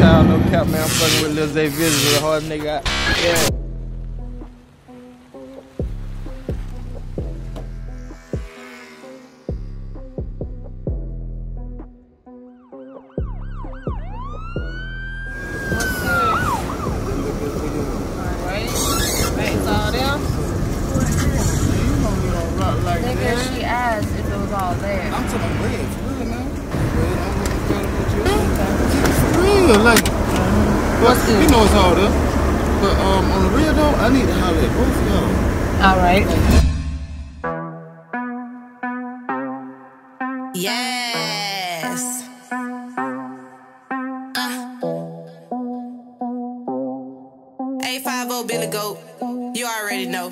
child, no cap, man. I'm fucking with Lil Zay Visual, the hard nigga. Yeah. Nigga, she asked if it was all there. I'm talking red, for real, man. For real, like, What's you this? know it's all. But um, on the real though, I need to holler at both of y'all. All right. Yes. Uh. 850 Billy Goat. You already know.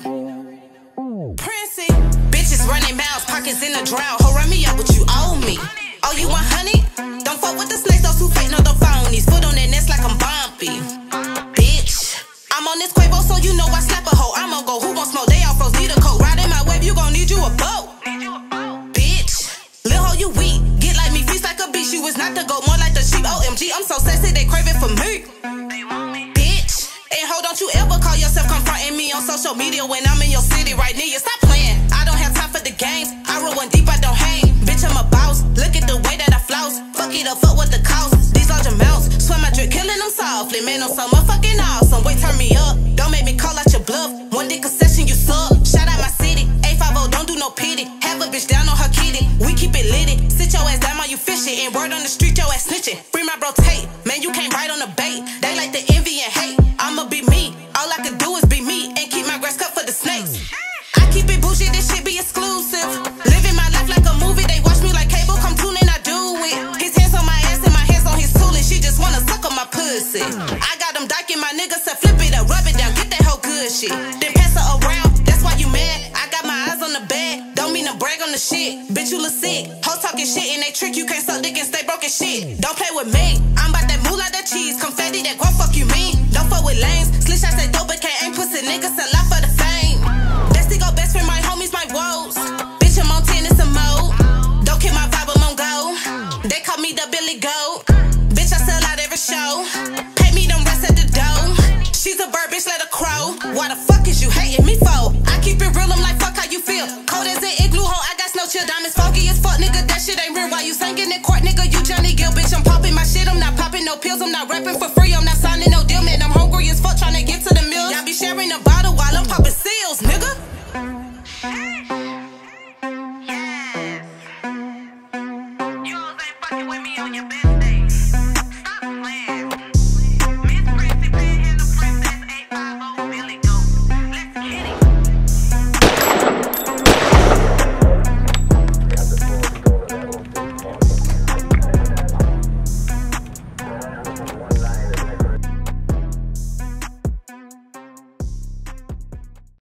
Princy. Bitches running mouths, pockets in the drought. Ho, run me up what you owe me. On this Quavo, so you know I slap a hoe. I'm going go, who gon' smoke? They all froze, need a coat. Riding my wave, you gon' need you a boat. Bitch. Lil' hoe, you weak. Get like me, feast like a beast. You is not the goat, more like the sheep. OMG, I'm so sexy, they crave it for me. Bitch. And ho, don't you ever call yourself confronting me on social media when I'm in your city right near you. Stop playing. I don't have time for the games. I roll deep, I don't hang. Bitch, I'm a boss. Look at the way that I floss. Fuck it up, fuck what the cost. These large amounts. Swim my drip, killing them softly. Man, I'm so motherfucking awesome. Wait, turn me up. Don't make me call out your bluff. One dick concession, you suck. Shout out my city. 850, don't do no pity. Have a bitch down on her kitty. We keep it litty. Sit your ass down while you fishing. And word on the street, your ass snitching. I got them dyking my niggas to flip it up, rub it down, get that whole good shit. Then pass her around, that's why you mad. I got my eyes on the bag, don't mean to brag on the shit. Bitch, you look sick. Hoes talking shit and they trick you, can't suck dick and stay broken shit. Don't play with me, I'm about that moolah, that cheese. Confetti, that guap, fuck you mean. Don't fuck with lanes. Slick shots, say dope, but Pay me them rest at the dough. She's a bird, bitch, let her crow. Why the fuck is you hating me for? I keep it real, I'm like, fuck how you feel. Cold as an igloo hole, I got snow chill. Diamonds foggy as fuck, nigga, that shit ain't real. Why you sinking in court, nigga? You Johnny Gill, bitch, I'm popping my shit. I'm not popping no pills, I'm not rapping for free, I'm not signing no deal, man. I'm hungry as fuck, trying to get to the mill. Y'all be sharing a bottle while I'm popping seals, nigga. Ain't fucking with me on your bed.